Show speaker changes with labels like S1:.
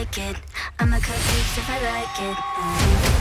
S1: like it. I'ma cut loose if I like it.